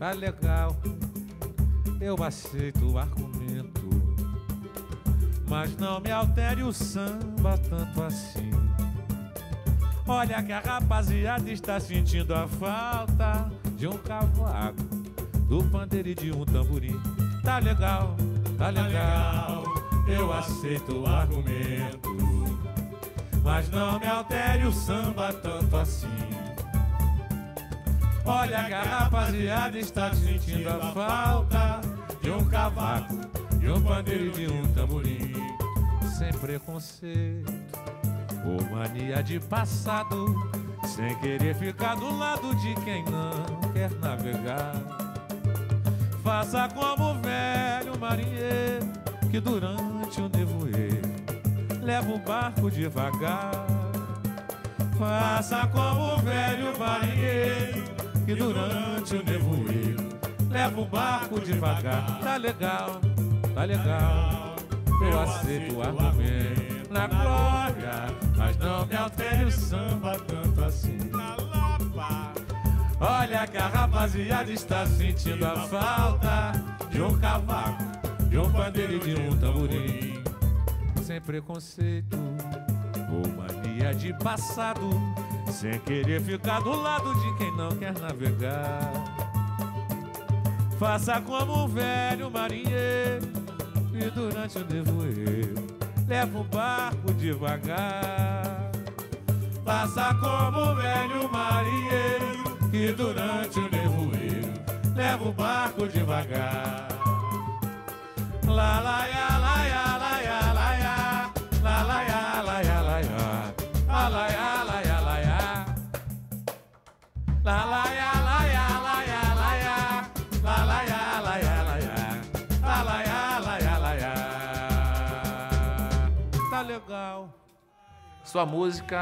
tá legal. Eu aceito o argumento, mas não me altere o samba tanto assim. Olha que a rapaziada está sentindo a falta de um cavaco, do pandeiro e de um tamborim. Tá legal, tá legal, eu aceito o argumento, mas não me altere o samba tanto assim. Olha que a rapaziada está sentindo a falta de um cavaco, de um pandeiro e de um tamborim. Sem preconceito ou mania de passado, sem querer ficar do lado de quem não quer navegar. Faça como o velho marinheiro que durante o nevoeiro leva o barco devagar. Faça como o velho marinheiro que durante o nevoeiro leva o barco devagar. Tá legal, tá legal. Eu aceito o argumento na glória, mas não me altere o samba tanto assim. Na Lapa. Olha que a rapaziada está sentindo a falta de um cavaco, de um pandeiro e de um tamborim. Sem preconceito ou mania de passado, sem querer ficar do lado de quem não quer navegar. Faça como um velho marinheiro e durante o nevoeiro leva o barco devagar. Faça como um velho marinheiro que durante o nevoeiro leva o barco devagar. Lá, lá, Tá legal. Sua música